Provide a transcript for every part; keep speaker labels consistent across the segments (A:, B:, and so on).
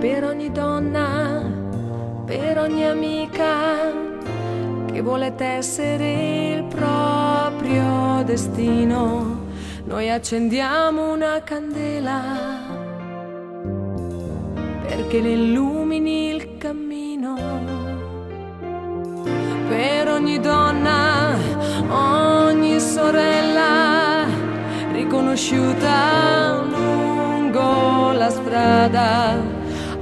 A: per ogni donna, per ogni amica che vuole tessere il proprio destino. Noi accendiamo una candela perché le illumini il cammino. Per ogni donna, ogni sorella riconosciuta lungo la strada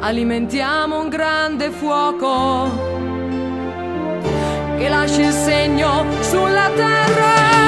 A: alimentiamo un grande fuoco che lascia il segno sulla terra.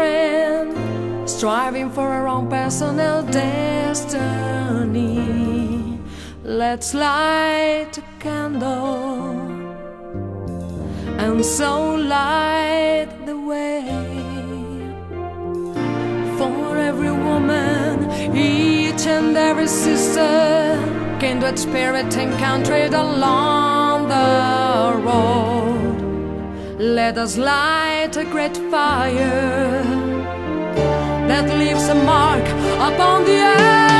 A: Friend, striving for our own personal destiny. Let's light a candle and so light the way. For every woman, each and every sister, kindred spirit encountered along Let us light a great fire that leaves a mark upon the earth.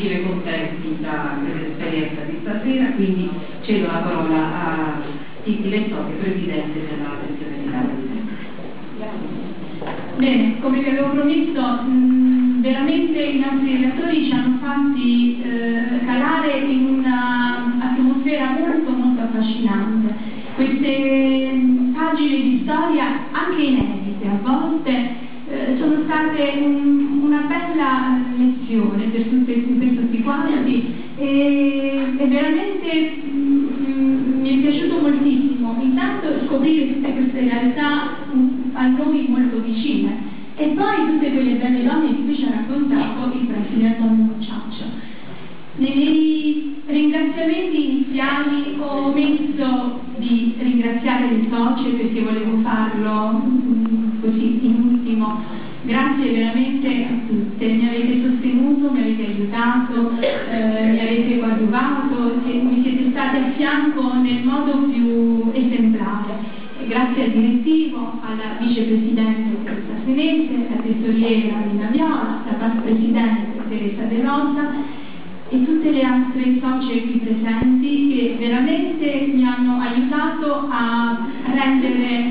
B: Uscire contenti dall'esperienza di stasera, quindi cedo la parola a Titi Lettoni, Presidente della sezione di
C: Bene, come vi avevo promesso, mh, veramente i nostri relatori ci hanno fatti eh, calare in un'atmosfera molto molto affascinante. Queste pagine di storia, anche inedite a volte, sono state un, una bella lezione per, tutte, per tutti quanti e, e veramente mh, mi è piaciuto moltissimo intanto scoprire tutte queste realtà a noi molto vicine e poi tutte quelle belle donne di cui ci ha raccontato il preside Antonio Mucciaccio. Nei miei ringraziamenti iniziali ho omesso di ringraziare le socie perché volevo farlo così in ultimo. Grazie veramente a tutte, mi avete sostenuto, mi avete aiutato, eh, mi avete coadiuvato, mi siete stati a fianco nel modo più esemplare. Grazie al direttivo, alla vicepresidente Teresa Senese, alla tesoriera Lina Viola, alla presidente Teresa De Rosa e tutte le altre socie qui presenti che veramente mi hanno aiutato a rendere